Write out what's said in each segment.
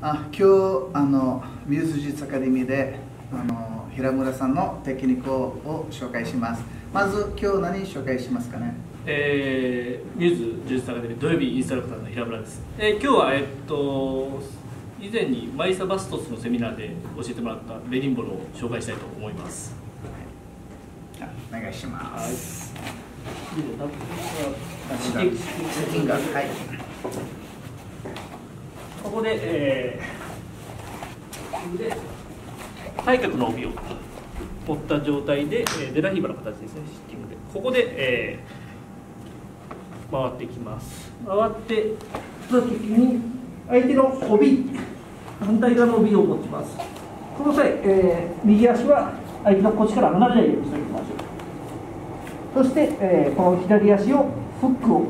あ今日あのミューズ術アカデミーであの平村さんのテクニックを紹介します。まず今日何紹介しますかね？えー、ミューズ呪術アカデミー土曜日インストラクターの平村です、えー、今日はえっと以前にマイサバストスのセミナーで教えてもらったレディンボロを紹介したいと思います。お願いします。はいここで、えー、で対角の帯を持った状態で、えー、デラヒーバの形ですねシッティングでここで、えー、回っていきます。回ってた時に相手の帯反対側の帯を持ちます。この際、えー、右足は相手の腰から離れないようにしておきましょうそして、えー、この左足をフックを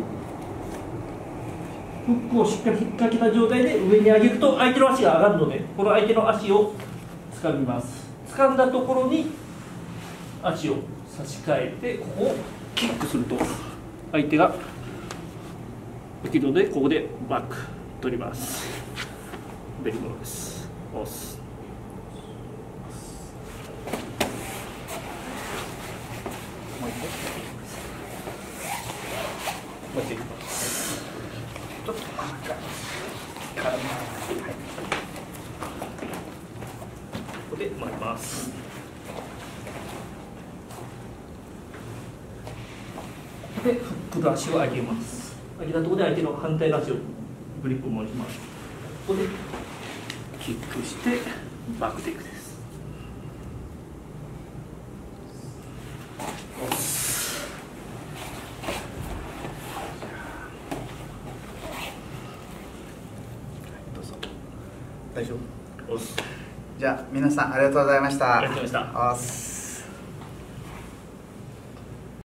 フックをしっかり引っ掛けた状態で上に上げると相手の足が上がるのでこの相手の足を掴みます。掴んだところに足を差し替えてここをキックすると相手が浮きるのでここでバック取ります。ベリモノです。押す。もう一回もう一回いきますちょっと真ん中からはいここで回りますでフックの足を上げます上げたところで相手の反対の足をグリップを持ちますここでキックしてバックテイクです押すどうぞ大丈夫？じゃあ皆さんありがとうございました。ありがとうございました